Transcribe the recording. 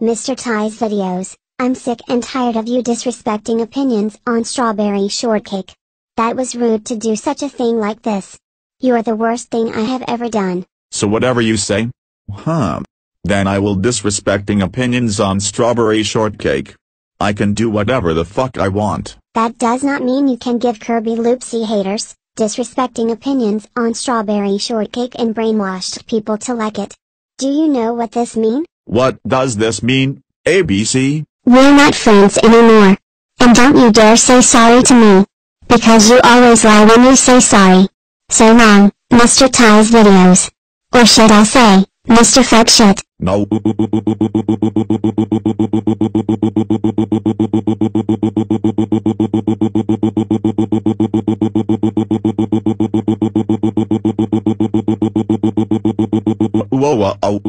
Mr. Ty's videos, I'm sick and tired of you disrespecting opinions on strawberry shortcake. That was rude to do such a thing like this. You are the worst thing I have ever done. So whatever you say? Huh. Then I will disrespecting opinions on strawberry shortcake. I can do whatever the fuck I want. That does not mean you can give Kirby Loopsy haters, disrespecting opinions on strawberry shortcake and brainwashed people to like it. Do you know what this mean? What does this mean, ABC? We're not friends anymore. And don't you dare say sorry to me. Because you always lie when you say sorry. So long, Mr. Ty's videos. Or should I say, Mr. Fuck Shit. No. Whoa, whoa, oh.